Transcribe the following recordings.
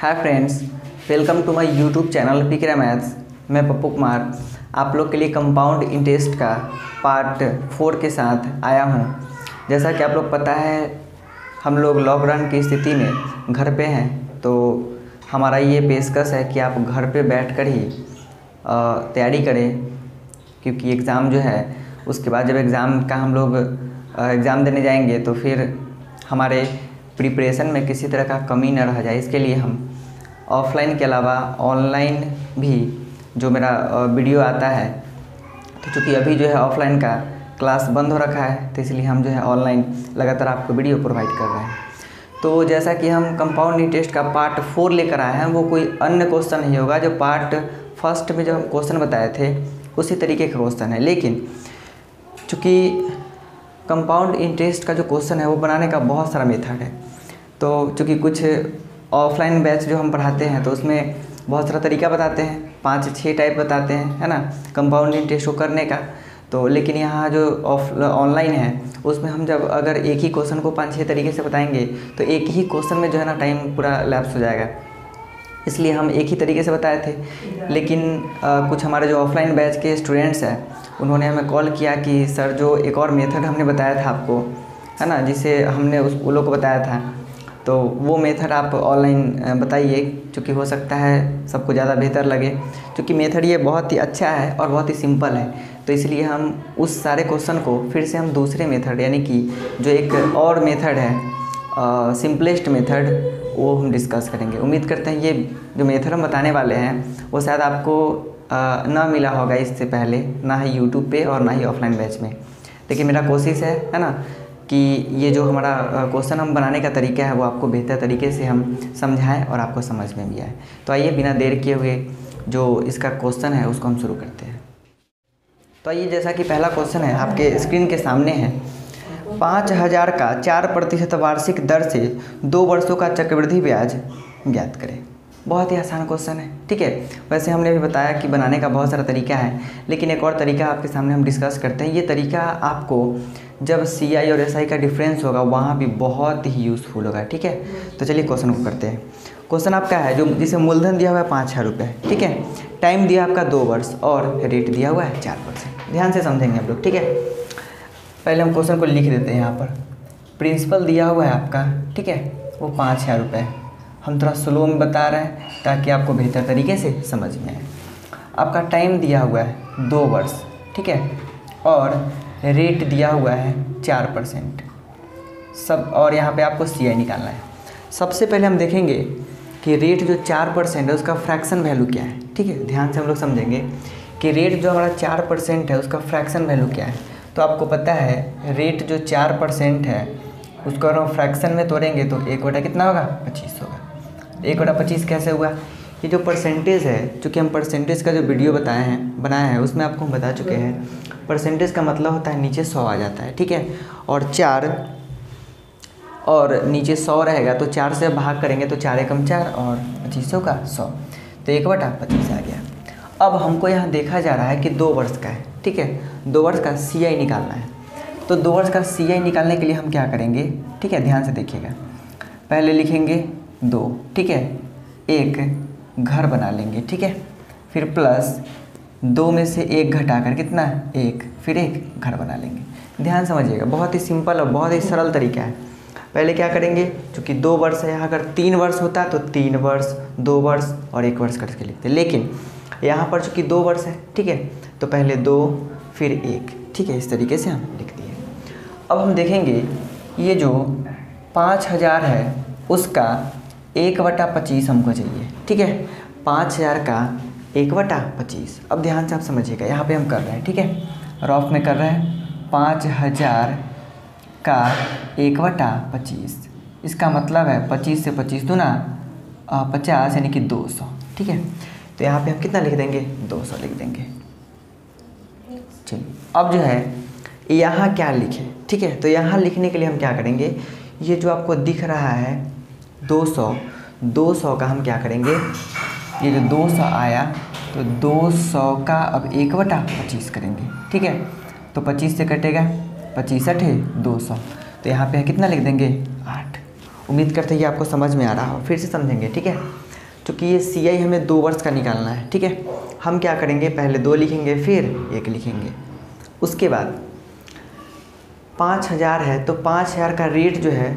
Hi friends welcome to my YouTube channel पिकरा maths मैं पप्पू कुमार, आप लोग के लिए कंपाउंड इंटरेस्ट का पार्ट फोर के साथ आया हूँ। जैसा कि आप लोग पता है, हम लोग लॉकडाउन की स्थिति में घर पे हैं तो हमारा ये पेशकश है कि आप घर पे बैठकर ही तैयारी करें, क्योंकि एग्ज़ाम जो है, उसके बाद जब एग्ज़ाम का हम लोग एग्ज़ाम देने जाएँगे तो फिर हमारे प्रिपरेशन में किसी तरह का कमी न रह जाए, इसके लिए हम ऑफलाइन के अलावा ऑनलाइन भी जो मेरा वीडियो आता है तो चूँकि अभी जो है ऑफलाइन का क्लास बंद हो रखा है तो इसलिए हम जो है ऑनलाइन लगातार आपको वीडियो प्रोवाइड कर रहे हैं। तो जैसा कि हम कंपाउंड इंटरेस्ट का पार्ट फोर लेकर आए हैं, वो कोई अन्य क्वेश्चन नहीं होगा, जो पार्ट फ़र्स्ट में जो हम क्वेश्चन बताए थे, उसी तरीके का क्वेश्चन है। लेकिन चूँकि कंपाउंड इंटरेस्ट का जो क्वेश्चन है, वो बनाने का बहुत सारा मेथड है तो चूँकि कुछ ऑफलाइन बैच जो हम पढ़ाते हैं तो उसमें बहुत सारा तरीका बताते हैं। पाँच छः टाइप बताते हैं है ना? कंपाउंड इंटरेस्ट को करने का। तो लेकिन यहाँ जो ऑफ़ ऑनलाइन है उसमें हम जब अगर एक ही क्वेश्चन को पाँच छः तरीके से बताएँगे तो एक ही क्वेश्चन में जो है ना टाइम पूरा लैप्स हो जाएगा। इसलिए हम एक ही तरीके से बताए थे। लेकिन आ, कुछ हमारे जो ऑफलाइन बैच के स्टूडेंट्स हैं उन्होंने हमें कॉल किया कि सर जो एक और मेथड हमने बताया था आपको है ना? जिसे हमने उस वो लोग को बताया था। तो वो मेथड आप ऑनलाइन बताइए क्योंकि हो सकता है सबको ज़्यादा बेहतर लगे। क्योंकि मेथड ये बहुत ही अच्छा है और बहुत ही सिंपल है। तो इसलिए हम उस सारे क्वेश्चन को फिर से हम दूसरे मेथड यानी कि जो एक और मेथड है सिंपलेस्ट मेथड वो हम डिस्कस करेंगे। उम्मीद करते हैं ये जो मेथड हम बताने वाले हैं वो शायद आपको अ, ना मिला होगा इससे पहले ना ही यूट्यूब पे और ना ही ऑफलाइन बैच में। लेकिन मेरा कोशिश है है ना? कि ये जो हमारा क्वेश्चन हम बनाने का तरीका है, वो आपको बेहतर तरीके से हम समझाएँ और आपको समझ में भी आए। तो आइए बिना देर किए हुए जो इसका क्वेश्चन है, उसको हम शुरू करते हैं। तो आइए, जैसा कि पहला क्वेश्चन है, आपके स्क्रीन के सामने है। पाँच हज़ार का चार प्रतिशत वार्षिक दर से दो वर्षों का चक्रवृद्धि ब्याज ज्ञात करें। बहुत ही आसान क्वेश्चन है। ठीक है? वैसे हमने भी बताया कि बनाने का बहुत सारा तरीका है, लेकिन एक और तरीका आपके सामने हम डिस्कस करते हैं। ये तरीका आपको जब सी आई और एस आई का डिफरेंस होगा, वहाँ भी बहुत ही यूज़फुल होगा। ठीक है? तो चलिए क्वेश्चन को करते हैं। क्वेश्चन आपका है, जो जिसे मूलधन दिया हुआ है पाँच हज़ार रुपये। ठीक है? टाइम दिया आपका दो वर्ष और रेट दिया हुआ है चार परसेंट ध्यान से समझेंगे हम लोग। ठीक है? पहले हम क्वेश्चन को लिख देते हैं यहाँ पर। प्रिंसिपल दिया हुआ है आपका, ठीक है? वो पाँच हज़ार रुपये। हम थोड़ा स्लो में बता रहे हैं ताकि आपको बेहतर तरीके से समझ में आए। आपका टाइम दिया हुआ है दो वर्ष, ठीक है? और रेट दिया हुआ है चार परसेंट सब, और यहाँ पे आपको सी आई निकालना है। सबसे पहले हम देखेंगे कि रेट जो चार परसेंट है, उसका फ्रैक्शन वैल्यू क्या है, ठीक है? ध्यान से हम लोग समझेंगे कि रेट जो हमारा चार परसेंट है, उसका फ्रैक्शन वैल्यू क्या है। तो आपको पता है रेट जो चार परसेंट है, उसको अगर हम फ्रैक्शन में तोड़ेंगे तो एक वोटा कितना होगा? पच्चीस होगा। एक बटा पच्चीस कैसे हुआ? ये जो परसेंटेज है, चूँकि हम परसेंटेज का जो वीडियो बताए हैं, बनाया है, उसमें आपको हम बता चुके हैं। परसेंटेज का मतलब होता है नीचे सौ आ जाता है, ठीक है? और चार, और नीचे सौ रहेगा तो चार से भाग करेंगे तो चार एकम चार, और पच्चीसों का सौ। तो एक बटा पच्चीस आ गया। अब हमको यहाँ देखा जा रहा है कि दो वर्ष का है, ठीक है? दो वर्ष का सी आई निकालना है। तो दो वर्ष का सी आई निकालने के लिए हम क्या करेंगे? ठीक है, ध्यान से देखिएगा। पहले लिखेंगे दो, ठीक है? एक घर बना लेंगे, ठीक है? फिर प्लस दो में से एक घटाकर कितना एक। फिर एक घर बना लेंगे। ध्यान समझिएगा, बहुत ही सिंपल और बहुत ही सरल तरीका है। पहले क्या करेंगे? चूँकि दो वर्ष है, यहाँ अगर तीन वर्ष होता तो तीन वर्ष, दो वर्ष और एक वर्ष करके लिखते। लेकिन यहाँ पर चूँकि दो वर्ष है, ठीक है? तो पहले दो, फिर एक। ठीक है, इस तरीके से हम लिख दिए। अब हम देखेंगे, ये जो पाँच हज़ार है, उसका एक बटा पच्चीस हमको चाहिए, ठीक है? पाँच हज़ार का एक वटा पच्चीस। अब ध्यान से आप समझिएगा, यहाँ पे हम कर रहे हैं, ठीक है? रॉफ में कर रहे हैं, पाँच हज़ार का एक बटा पच्चीस। इसका मतलब है पच्चीस से पच्चीस दो ना पचास यानी कि दो सौ, ठीक है? तो यहाँ पे हम कितना लिख देंगे? दो सौ लिख देंगे। चलिए, अब जो है, यहाँ क्या लिखे, ठीक है? तो यहाँ लिखने के लिए हम क्या करेंगे? ये जो आपको दिख रहा है 200 200 का हम क्या करेंगे? ये जो 200 आया तो 200 का अब एक बटा पच्चीस करेंगे, ठीक है? तो 25 से कटेगा पच्चीस अठे दो सौ। तो यहाँ पे कितना लिख देंगे? आठ। उम्मीद करते हैं ये आपको समझ में आ रहा हो, फिर से समझेंगे, ठीक है? चूँकि ये सी आई हमें दो वर्ष का निकालना है, ठीक है? हम क्या करेंगे? पहले दो लिखेंगे, फिर एक लिखेंगे। उसके बाद पाँच हज़ार है तो पाँच हज़ार का रेट जो है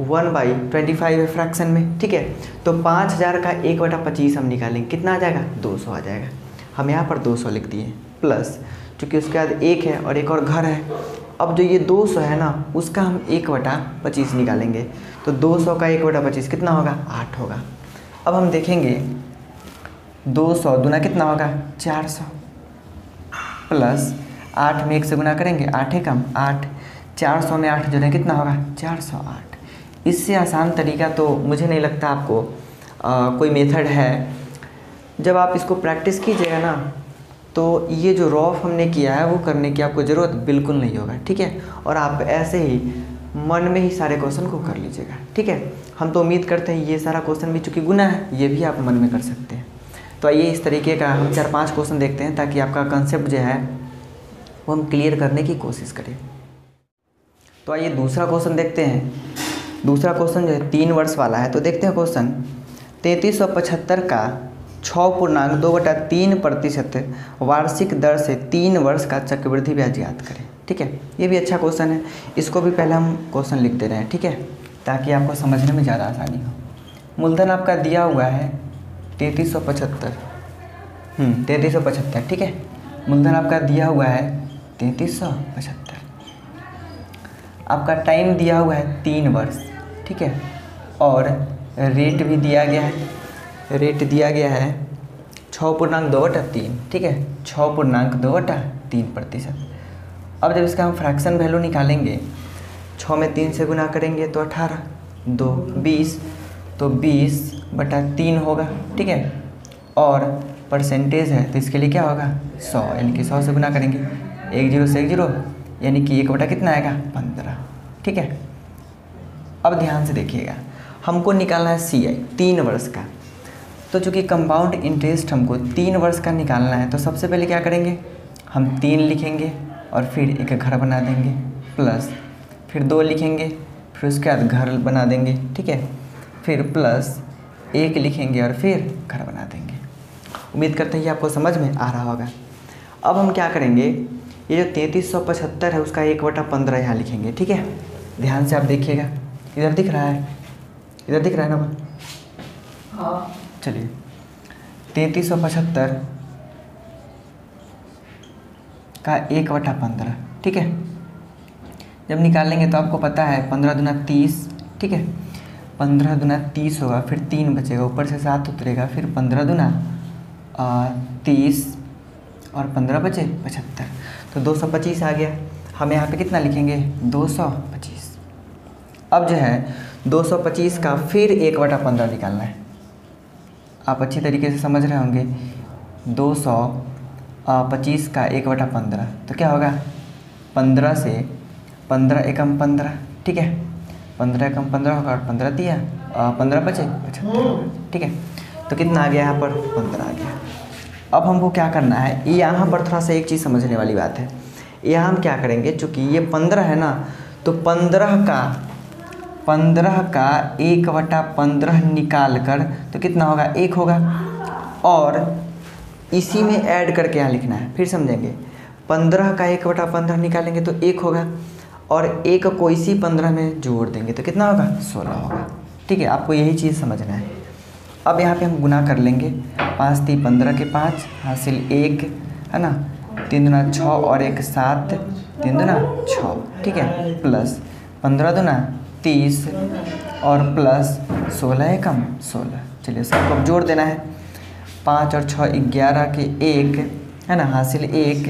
वन बाई ट्वेंटी फाइव है फ्रैक्शन में, ठीक है? तो पाँच हज़ार का एक बटा पच्चीस हम निकालेंगे। कितना आ जाएगा? दो सौ आ जाएगा। हम यहाँ पर दो सौ लिख दिए प्लस चूँकि उसके बाद एक है और एक और घर है। अब जो ये दो सौ है ना, उसका हम एक बटा पच्चीस निकालेंगे। तो दो सौ का एक बटा पच्चीस कितना होगा? आठ होगा। अब हम देखेंगे, दो सौ दुना कितना होगा? चार सौ। प्लस आठ में एक से गुना करेंगे, आठ कम आठ। चार सौ में आठ जोड़ें, कितना होगा? चार सौ आठ। इससे आसान तरीका तो मुझे नहीं लगता आपको आ, कोई मेथड है। जब आप इसको प्रैक्टिस कीजिएगा ना तो ये जो रॉफ हमने किया है वो करने की आपको ज़रूरत बिल्कुल नहीं होगा ठीक है? और आप ऐसे ही मन में ही सारे क्वेश्चन को कर लीजिएगा ठीक है? हम तो उम्मीद करते हैं ये सारा क्वेश्चन भी चूँकि गुना है ये भी आप मन में कर सकते हैं। तो आइए इस तरीके का हम चार पाँच क्वेश्चन देखते हैं ताकि आपका कंसेप्ट जो है वो हम क्लियर करने की कोशिश करें। तो आइए दूसरा क्वेश्चन देखते हैं। दूसरा क्वेश्चन जो है तीन वर्ष वाला है तो देखते हैं क्वेश्चन तैंतीस सौ पचहत्तर का छः पूर्णांक दो बटा तीन प्रतिशत वार्षिक दर से तीन वर्ष का चक्रवृद्धि ब्याज याद करें। ठीक है? ये भी अच्छा क्वेश्चन है। इसको भी पहले हम क्वेश्चन लिख दे रहे हैं ठीक है? ताकि आपको समझने में ज़्यादा आसानी हो। मूलधन आपका दिया हुआ है तैंतीस सौ पचहत्तर। हम्म, तैंतीस सौ पचहत्तर ठीक है? मूलधन आपका दिया हुआ है तैंतीस सौ पचहत्तर। आपका टाइम दिया हुआ है तीन वर्ष। ठीक है? और रेट भी दिया गया है। रेट दिया गया है छः पूर्णांक दो बटा तीन, ठीक है? छः पूर्णांक दो बटा तीन प्रतिशत। अब जब इसका हम फ्रैक्शन वैल्यू निकालेंगे छः में तीन से गुना करेंगे तो अठारह, दो बीस तो बीस बटा तीन होगा, ठीक है? और परसेंटेज है तो इसके लिए क्या होगा? सौ, यानी कि सौ से गुना करेंगे। एक ज़ीरो से एक ज़ीरो, यानी कि एक बटा कितना आएगा? पंद्रह, ठीक है? अब ध्यान से देखिएगा। हमको निकालना है सी आई तीन वर्ष का। तो चूँकि कंपाउंड इंटरेस्ट हमको तीन वर्ष का निकालना है तो सबसे पहले क्या करेंगे? हम तीन लिखेंगे और फिर एक घर बना देंगे प्लस फिर दो लिखेंगे, फिर उसके बाद घर बना देंगे, ठीक है? फिर प्लस एक लिखेंगे और फिर घर बना देंगे। उम्मीद करते हैं कि आपको समझ में आ रहा होगा। अब हम क्या करेंगे? ये जो तैंतीस सौ पचहत्तर है, उसका एक बटा पंद्रह यहाँ लिखेंगे, ठीक है? ध्यान से आप देखिएगा। इधर दिख रहा है। इधर दिख रहा है ना हाँ। चलिए। तैंतीस सौ पचहत्तर का एक बटा पंद्रह ठीक है? जब निकालेंगे तो आपको पता है पंद्रह दुना तीस ठीक है? पंद्रह दुना तीस होगा फिर तीन बचेगा। ऊपर से सात उतरेगा फिर पंद्रह दुना तीस और पंद्रह बचे पचहत्तर। तो दो सौ पच्चीस आ गया। हम यहाँ पे कितना लिखेंगे? दो सौ पच्चीस। अब जो है, दो सौ पच्चीस का फिर एक बटा पंद्रह निकालना है। आप अच्छी तरीके से समझ रहे होंगे, दो सौ पच्चीस का एक बटा पंद्रह तो क्या होगा? पंद्रह से पंद्रह एकम पंद्रह, ठीक है? पंद्रह एकम पंद्रह होगा और पंद्रह दिया पंद्रह बचे पचहत्तर ठीक है? तो कितना आ गया यहाँ पर? पंद्रह आ गया। अब हमको क्या करना है? यहाँ पर थोड़ा सा एक चीज़ समझने वाली बात है। यहाँ हम क्या करेंगे? चूँकि ये पंद्रह है ना तो पंद्रह का पंद्रह का एक बटा पंद्रह निकाल कर तो कितना होगा? एक होगा। और इसी में ऐड करके यहाँ लिखना है, फिर समझेंगे। पंद्रह का एक बटा पंद्रह निकालेंगे तो एक होगा। और एक को इसी पंद्रह में जोड़ देंगे तो कितना होगा? सोलह होगा। ठीक है, आपको यही चीज़ समझना है। अब यहाँ पे हम गुना कर लेंगे। पाँच तीन पंद्रह के पाँच, हासिल एक, है ना? तीन दुना छः और एक सात, तीन दुना छः, ठीक है? प्लस पंद्रह दुना तीस और प्लस सोलह है कम सोलह। चलिए सबको जोड़ देना है। पाँच और छः ग्यारह के एक, है ना? हासिल एक,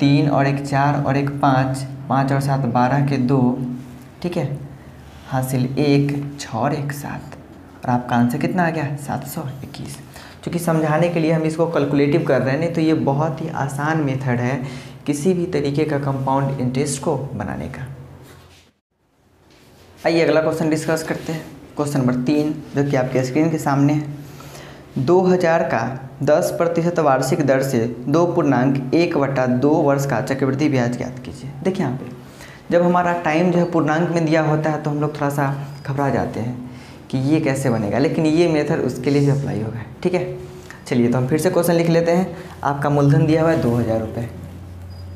तीन और एक चार और एक पाँच पाँच और सात बारह के दो, ठीक है? हासिल एक, छः और एक सात। और आपका आंसर कितना आ गया? सात सौ इक्कीस। चूँकि समझाने के लिए हम इसको कैलकुलेटिव कर रहे हैं, नहीं तो ये बहुत ही आसान मेथड है किसी भी तरीके का कंपाउंड इंटरेस्ट को बनाने का। आइए अगला क्वेश्चन डिस्कस करते हैं। क्वेश्चन नंबर तीन, जो कि आपके स्क्रीन के सामने है। 2000 का 10 प्रतिशत वार्षिक दर से दो पूर्णांक एक बटा दो वर्ष का चक्रवृद्धि ब्याज ज्ञात कीजिए। देखिए यहाँ पे, जब हमारा टाइम जो है पूर्णांक में दिया होता है तो हम लोग थोड़ा सा घबरा जाते हैं कि ये कैसे बनेगा, लेकिन ये मेथड उसके लिए भी अप्लाई होगा, ठीक है? चलिए तो हम फिर से क्वेश्चन लिख लेते हैं। आपका मूलधन दिया हुआ है दो हज़ार रुपये।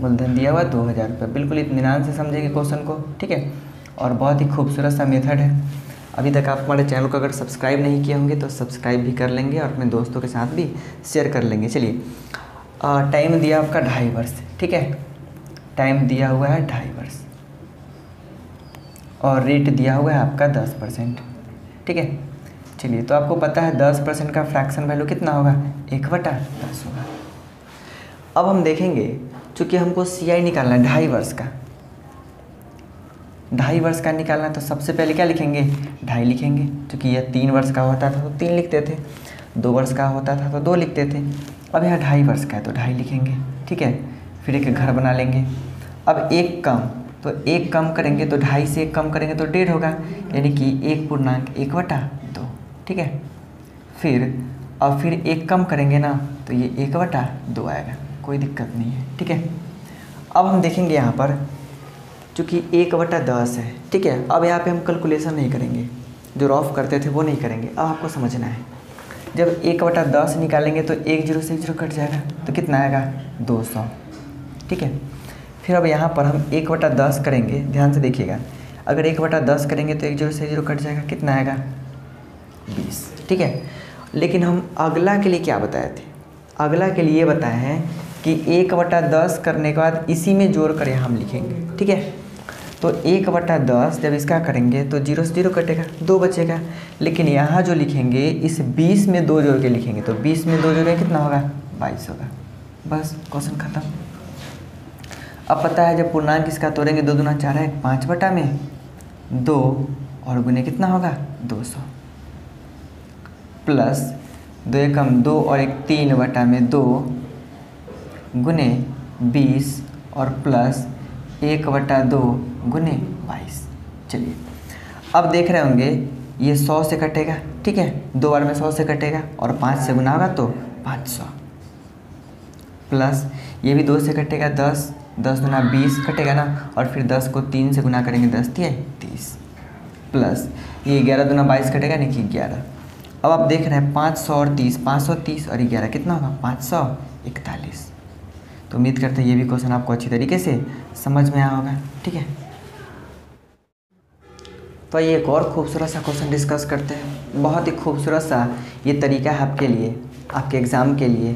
मूलधन दिया हुआ है दो हज़ार रुपये। बिल्कुल इतमान से समझेंगे क्वेश्चन को, ठीक है? और बहुत ही खूबसूरत सा मेथड है। अभी तक आप हमारे चैनल को अगर सब्सक्राइब नहीं किए होंगे तो सब्सक्राइब भी कर लेंगे और अपने दोस्तों के साथ भी शेयर कर लेंगे। चलिए टाइम दिया आपका ढाई वर्ष, ठीक है? टाइम दिया हुआ है ढाई वर्ष। और रेट दिया हुआ है आपका दस परसेंट, ठीक है? चलिए तो आपको पता है दस परसेंट का फ्रैक्शन वैल्यू कितना होगा? एक बटा दस होगा। अब हम देखेंगे, चूँकि हमको सी आई निकालना है ढाई वर्ष का ढाई वर्ष का निकालना तो सबसे पहले क्या लिखेंगे? ढाई लिखेंगे। क्योंकि यह तीन वर्ष का होता था तो तीन लिखते थे। दो वर्ष का होता था तो दो लिखते थे। अब यह ढाई वर्ष का है तो ढाई लिखेंगे। ठीक है? फिर एक घर बना लेंगे। अब एक कम तो एक कम करेंगे तो ढाई से एक कम करेंगे तो डेढ़ होगा। यानी कि एक पूर्णांक एक बटा दो। ठीक है? फिर और फिर एक कम करेंगे ना तो ये एक बटा दो आएगा। कोई दिक्कत नहीं है। ठीक है? अब हम देखेंगे यहाँ पर चूँकि एक बटा दस है, ठीक है? अब यहाँ पे हम कैलकुलेशन नहीं करेंगे। जो रॉफ करते थे वो नहीं करेंगे। अब आपको समझना है। जब एक बटा दस निकालेंगे तो एक ज़ीरो से एक ज़ीरो कट जाएगा। तो कितना आएगा? दो सौ। ठीक है? फिर अब यहाँ पर हम एक बटा दस करेंगे। ध्यान से देखिएगा। अगर एक बटा दस करेंगे तो एक ज़ीरो से ज़ीरो कट जाएगा। कितना आएगा? बीस। ठीक है? लेकिन हम अगला के लिए क्या बताए थे? अगला के लिए ये बताए हैं कि एक बटा दस करने के बाद इसी में जोड़ कर यहाँ हम लिखेंगे। ठीक है? तो एक बटा दस जब इसका करेंगे तो ज़ीरो से ज़ीरो कटेगा, दो बचेगा। लेकिन यहाँ जो लिखेंगे, इस बीस में दो जोड़ के लिखेंगे तो बीस में दो जोड़ कितना होगा? बाईस होगा। बस क्वेश्चन खत्म। अब पता है जब पूर्णांक इसका तोड़ेंगे, दो दुना चार है, पाँच बटा में दो और गुने कितना होगा? दो सौ। प्लस दो एकम दो और एक तीन बटा में दो गुने बीस और प्लस एक बटा दो गुने बाईस। चलिए, अब देख रहे होंगे, ये सौ से कटेगा, ठीक है? दो बार में सौ से कटेगा और पाँच से गुना होगा तो पाँच सौ। प्लस ये भी दो से कटेगा दस दस गुना बीस कटेगा ना, और फिर दस को तीन से गुना करेंगे दस दिए तीस। प्लस ये ग्यारह दुना बाईस कटेगा नहीं कि ग्यारह। अब आप देख रहे हैं पाँच सौ और तीस, पाँच सौ तीस और ग्यारह कितना होगा? पाँच सौ इकतालीस। तो उम्मीद करते हैं ये भी क्वेश्चन आपको अच्छी तरीके से समझ में आया होगा, ठीक है? तो ये एक और खूबसूरत सा क्वेश्चन डिस्कस करते हैं। बहुत ही खूबसूरत सा ये तरीका है आपके लिए, आपके एग्ज़ाम के लिए,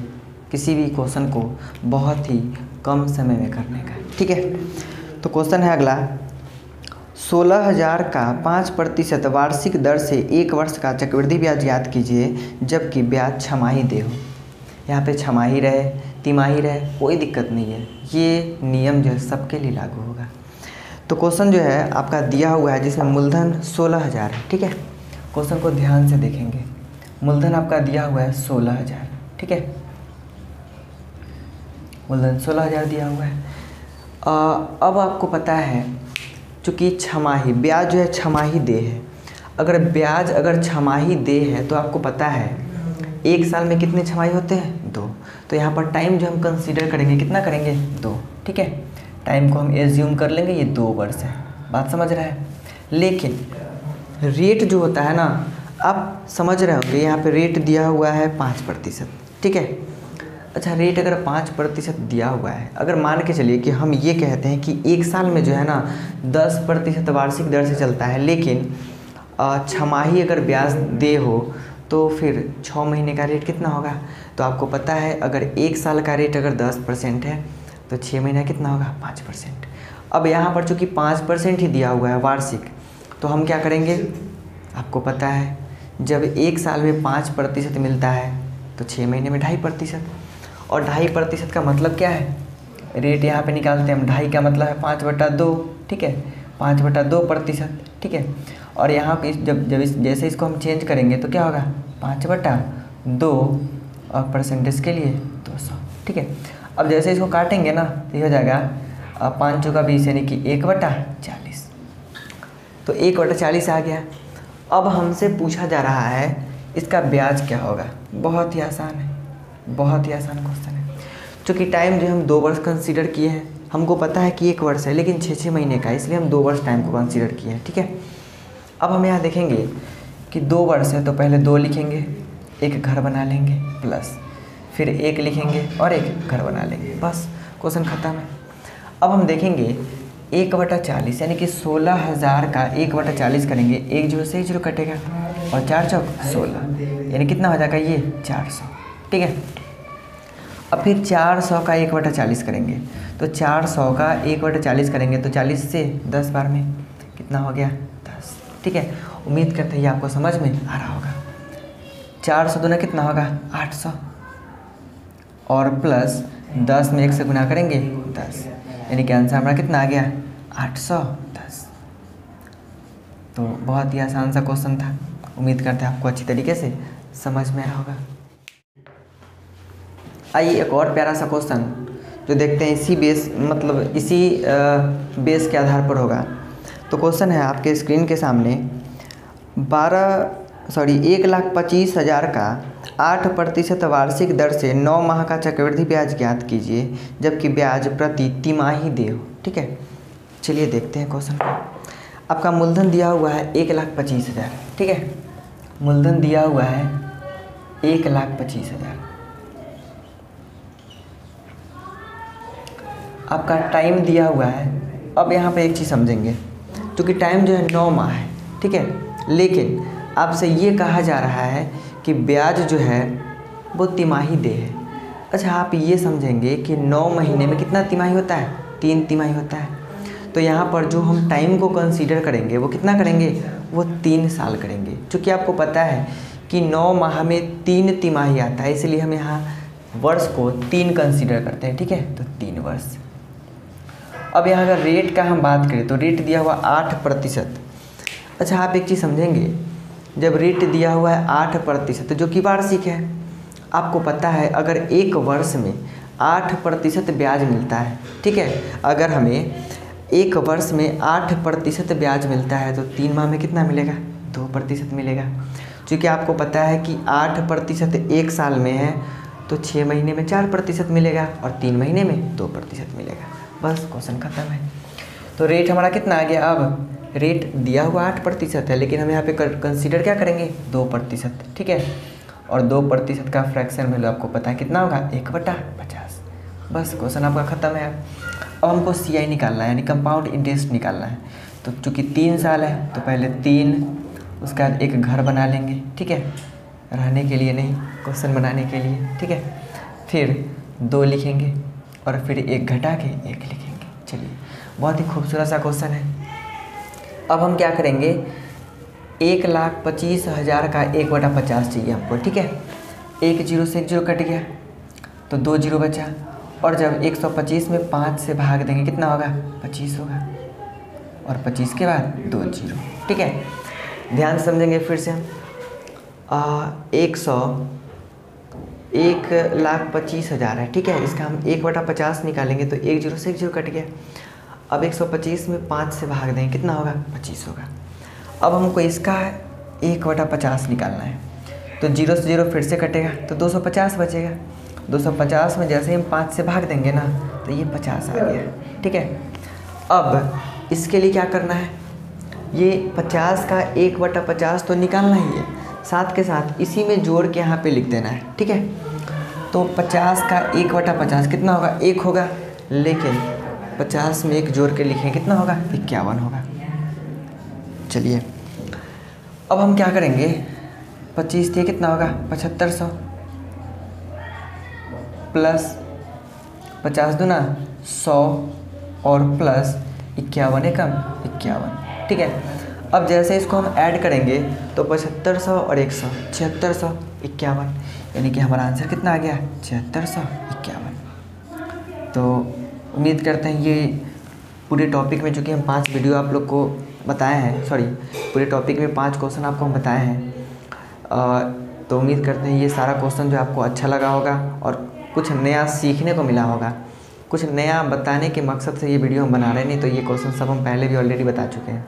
किसी भी क्वेश्चन को बहुत ही कम समय में करने का। ठीक है? तो क्वेश्चन है अगला। सोलह हज़ार का पाँच प्रतिशत वार्षिक दर से एक वर्ष का चक्रवृद्धि ब्याज याद कीजिए, जबकि ब्याज छमाही दे हो। यहाँ पे छमाही रहे, तिमाही रहे, कोई दिक्कत नहीं है। ये नियम जो है सबके लिए लागू तो क्वेश्चन जो है आपका दिया हुआ है जिसमें मूलधन सोलह हज़ार है ठीक है? क्वेश्चन को ध्यान से देखेंगे। मूलधन आपका दिया हुआ है सोलह हज़ार ठीक है? मूलधन सोलह हज़ार दिया हुआ है। आ, अब आपको पता है चूँकि छमाही ब्याज जो है छमाही दे है। अगर ब्याज अगर छमाही दे है तो आपको पता है एक साल में कितने छमाही होते हैं? दो। तो यहाँ पर टाइम जो हम कंसीडर करेंगे कितना करेंगे? दो ठीक है? टाइम को हम एज्यूम कर लेंगे, ये दो वर्ष है। बात समझ रहा है? लेकिन रेट जो होता है ना, आप समझ रहे होंगे, यहाँ पे रेट दिया हुआ है पाँच प्रतिशत, ठीक है? अच्छा रेट अगर पाँच प्रतिशत दिया हुआ है, अगर मान के चलिए कि हम ये कहते हैं कि एक साल में जो है ना, दस प्रतिशत वार्षिक दर से चलता है, लेकिन छमाही अगर ब्याज दे हो तो फिर छः महीने का रेट कितना होगा? तो आपको पता है, अगर एक साल का रेट अगर दस परसेंट है तो छः महीना कितना होगा? पाँच परसेंट। अब यहाँ पर चूँकि पाँच परसेंट ही दिया हुआ है वार्षिक तो हम क्या करेंगे? आपको पता है, जब एक साल में पाँच प्रतिशत मिलता है तो छः महीने में ढाई प्रतिशत। और ढाई प्रतिशत का मतलब क्या है? रेट यहाँ पे निकालते हैं हम। ढाई का मतलब है पाँच बटा दो, ठीक है? पाँच बटा दो प्रतिशत, ठीक है? और यहाँ पे जब जब इस, जैसे इसको हम चेंज करेंगे तो क्या होगा? पाँच बटा दो, और परसेंटेज के लिए दो सौ, ठीक है? अब जैसे इसको काटेंगे ना तो ये हो जाएगा पाँच चौका बीस, यानी कि एक बटा चालीस। तो एक बटा चालीस आ गया। अब हमसे पूछा जा रहा है, इसका ब्याज क्या होगा? बहुत ही आसान है। बहुत ही आसान क्वेश्चन है। चूँकि टाइम जो हम दो वर्ष कंसीडर किए हैं, हमको पता है कि एक वर्ष है, लेकिन छः छः महीने का इसलिए हम दो वर्ष टाइम को कंसीडर किए हैं, ठीक है? अब हम यहाँ देखेंगे कि दो वर्ष है तो पहले दो लिखेंगे, एक घर बना लेंगे प्लस फिर एक लिखेंगे और एक घर बना लेंगे। बस क्वेश्चन ख़त्म है। अब हम देखेंगे एक बटा चालीस, यानी कि सोलह हज़ार का एक बटा चालीस करेंगे। एक ज़ीरो से एक ज़ीरो कटेगा और चार चौक सोलह, यानी कितना हो जाएगा ये चार सौ। ठीक है? अब फिर चार सौ का एक बटा चालीस करेंगे। तो चार सौ का एक बटा चालीस करेंगे तो चालीस से दस बार में कितना हो गया? दस। ठीक है? उम्मीद करते हैं आपको समझ में आ रहा होगा। चार सौ दोनों कितना होगा? आठ सौ। और प्लस दस में एक से गुना करेंगे दस। यानी कि आंसर हमारा कितना आ गया? आठ सौ दस। तो बहुत ही आसान सा क्वेश्चन था। उम्मीद करते हैं आपको अच्छी तरीके से समझ में आया होगा। आइए एक और प्यारा सा क्वेश्चन जो देखते हैं इसी बेस मतलब इसी बेस के आधार पर होगा। तो क्वेश्चन है आपके स्क्रीन के सामने। बारह सॉरी, एक लाख पच्चीस हज़ार का आठ प्रतिशत वार्षिक दर से नौ माह का चक्रवृद्धि ब्याज ज्ञात कीजिए, जबकि ब्याज प्रति तिमाही दे हो। ठीक है? चलिए देखते हैं क्वेश्चन को। आपका मूलधन दिया हुआ है एक लाख पच्चीस हज़ार। ठीक है? मूलधन दिया हुआ है एक लाख पच्चीस हज़ार। आपका टाइम दिया हुआ है, अब यहाँ पे एक चीज़ समझेंगे, क्योंकि टाइम जो है नौ माह है। ठीक है? लेकिन आपसे ये कहा जा रहा है कि ब्याज जो है, वो तिमाही दे है। अच्छा आप ये समझेंगे कि नौ महीने में कितना तिमाही होता है? तीन तिमाही होता है। तो यहाँ पर जो हम टाइम को कंसीडर करेंगे, वो कितना करेंगे? वो तीन साल करेंगे। चूँकि आपको पता है कि नौ माह में तीन तिमाही आता है, इसलिए हम यहाँ वर्ष को तीन कंसीडर करते हैं, ठीक है? तो तीन वर्ष। अब यहाँ अगर रेट का हम बात करें तो रेट दिया हुआ आठ प्रतिशत। अच्छा आप एक चीज़ समझेंगे? जब रेट दिया हुआ है आठ प्रतिशत, जो कि वार्षिक है। आपको पता है, अगर एक वर्ष में आठ प्रतिशत ब्याज मिलता है, ठीक है? अगर हमें एक वर्ष में आठ प्रतिशत ब्याज मिलता है तो तीन माह में कितना मिलेगा? दो प्रतिशत मिलेगा। क्योंकि आपको पता है कि आठ प्रतिशत एक साल में है तो छः महीने में चार प्रतिशत मिलेगा और तीन महीने में दो प्रतिशत मिलेगा। बस क्वेश्चन ख़त्म है। तो रेट हमारा कितना आ गया? अब रेट दिया हुआ आठ प्रतिशत है, लेकिन हम यहाँ पे कंसीडर क्या करेंगे? दो प्रतिशत, ठीक है? और दो प्रतिशत का फ्रैक्शन वैल्यू आपको पता है कितना होगा? एक बटा पचास। बस क्वेश्चन आपका ख़त्म है। अब हमको सी आई निकालना है, यानी कंपाउंड इंटरेस्ट निकालना है। तो चूँकि तीन साल है तो पहले तीन, उसके बाद एक घर बना लेंगे, ठीक है? रहने के लिए नहीं क्वेश्चन बनाने के लिए, ठीक है? फिर दो लिखेंगे, और फिर एक घटा के एक लिखेंगे। चलिए, बहुत ही खूबसूरत सा क्वेश्चन है। अब हम क्या करेंगे? एक लाख पच्चीस हज़ार का एक बटा पचास चाहिए हमको, ठीक है? एक ज़ीरो से एक ज़ीरो कट गया तो दो ज़ीरो बचा। और जब एक सौ पच्चीस में पाँच से भाग देंगे, कितना होगा? पच्चीस होगा। और पच्चीस के बाद दो ज़ीरो, ठीक है? ध्यान समझेंगे फिर से हम। एक सौ, एक लाख पच्चीस हज़ार है, ठीक है? इसका हम एक बटा पचास निकालेंगे तो एक ज़ीरो से एक ज़ीरो कट गया। अब एक सौ पच्चीस में पाँच से भाग दें, कितना होगा? पच्चीस होगा। अब हमको इसका एक बटा पचास निकालना है। तो ज़ीरो से ज़ीरो फिर से कटेगा तो दो सौ पचास बचेगा। दो सौ पचास में जैसे ही हम पाँच से भाग देंगे ना तो ये पचास आ गया। ठीक है? अब इसके लिए क्या करना है? ये पचास का एक बटा पचास तो निकालना ही है। साथ के साथ इसी में जोड़ के यहाँ पे लिख देना है। ठीक है? तो पचास का एक बटा पचास कितना होगा? एक होगा। लेकिन पचास में एक जोड़ के लिखें, कितना होगा? इक्यावन होगा। चलिए, अब हम क्या करेंगे? पच्चीस थी कितना होगा? पचहत्तर सौ। प्लस पचास दो दुना सौ और प्लस इक्यावन एकम इक्यावन। ठीक है? अब जैसे इसको हम ऐड करेंगे तो पचहत्तर सौ और एक सौ, छिहत्तर सौ, इक्यावन। यानी कि हमारा आंसर कितना आ गया? छिहत्तर सौ, इक्यावन। तो उम्मीद करते हैं ये पूरे टॉपिक में चूँकि हम पाँच वीडियो आप लोग को बताए हैं सॉरी पूरे टॉपिक में पाँच क्वेश्चन आपको हम बताए हैं। तो उम्मीद करते हैं ये सारा क्वेश्चन जो आपको अच्छा लगा होगा और कुछ नया सीखने को मिला होगा। कुछ नया बताने के मकसद से ये वीडियो हम बना रहे नहीं तो ये क्वेश्चन सब हम पहले भी ऑलरेडी बता चुके हैं।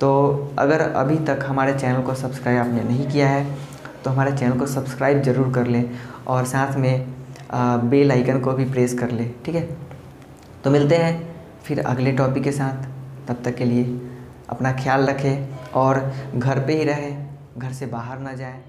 तो अगर अभी तक हमारे चैनल को सब्सक्राइब आपने नहीं किया है तो हमारे चैनल को सब्सक्राइब ज़रूर कर लें और साथ में बेल आइकन को भी प्रेस कर लें, ठीक है? तो मिलते हैं फिर अगले टॉपिक के साथ। तब तक के लिए अपना ख्याल रखें और घर पे ही रहें, घर से बाहर ना जाएँ।